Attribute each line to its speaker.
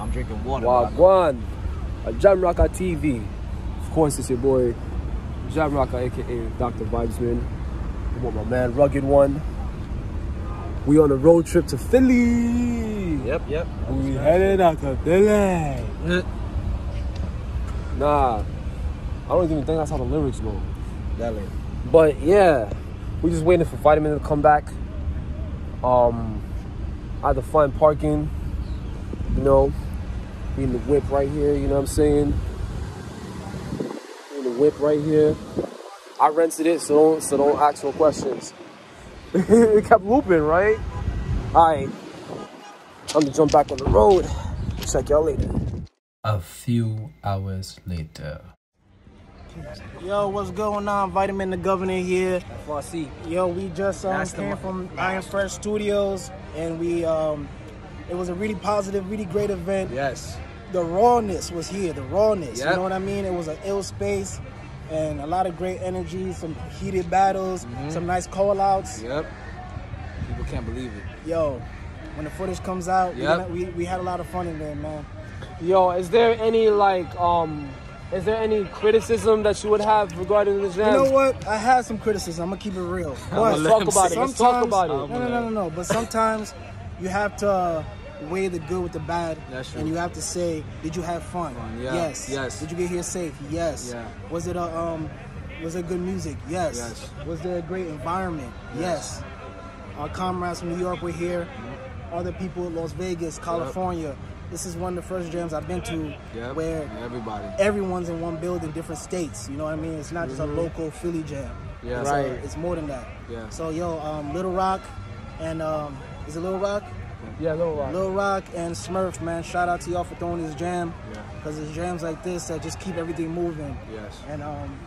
Speaker 1: I'm drinking water.
Speaker 2: Wagwan. A Jamrockah TV. Of course, it's your boy, Jamrockah, aka Dr. Vibesman. I want my man, Rugged One. We on a road trip to Philly.
Speaker 1: Yep, yep.
Speaker 2: We headed out to Philly. Nah, I don't even think that's how the lyrics go.
Speaker 1: Deli.
Speaker 2: But yeah, we just waiting for Vitamin to come back. Um, I had to find parking. You know, we in the whip right here. You know what I'm saying? We in the whip right here. I rented it, so don't so don't ask no questions. it kept looping, right? All right, I'm gonna jump back on the road. Check y'all later.
Speaker 3: A few hours later.
Speaker 4: Yo, what's going on? Vitamin the Governor here.
Speaker 2: FRC.
Speaker 4: Yo, we just um,
Speaker 2: Master
Speaker 4: came from Iron Fresh Studios, and we um, it was a really positive, really great event.
Speaker 2: Yes.
Speaker 4: The rawness was here. The rawness.
Speaker 2: Yep.
Speaker 4: You know what I mean? It was an ill space, and a lot of great energy. Some heated battles. Some nice call outs.
Speaker 2: Yep. People can't believe it.
Speaker 4: Yo, when the footage comes out, we
Speaker 2: Yep.
Speaker 4: gonna- we, we had a lot of fun in there, man.
Speaker 2: Yo, is there any like um is there any criticism that you would have regarding the jam?
Speaker 4: You know what? I had some criticism. I'm gonna keep it real. But
Speaker 2: Let's talk about it. Let's talk about it.
Speaker 4: No, no, no, no, no. But sometimes you have to weigh the good with the bad, and you have to say, did you have fun?
Speaker 2: Fun, yeah.
Speaker 4: Yes.
Speaker 2: Yes.
Speaker 4: Did you get here safe? Yes.
Speaker 2: Yeah.
Speaker 4: Was it a um? Was it good music? Yes.
Speaker 2: Yes.
Speaker 4: Was there a great environment? Yes. Our comrades from New York were here. Other people in Las Vegas, California. This is one of the first jams I've been to
Speaker 2: Yep.
Speaker 4: where
Speaker 2: everybody.
Speaker 4: everyone's in one building, different states. You know what I mean? It's not just a local Philly jam.
Speaker 2: Mm-hmm. Yeah.
Speaker 4: It's,
Speaker 2: Right.
Speaker 4: it's more than that.
Speaker 2: Yeah.
Speaker 4: So yo, um, Little Rock, and um, is it Little Rock?
Speaker 2: Yeah, Little Rock.
Speaker 4: Little Rock and Smurf, man. Shout out to y'all for throwing this jam.
Speaker 2: Yeah.
Speaker 4: Cause it's jams like this that just keep everything moving.
Speaker 2: Yes.
Speaker 4: And um,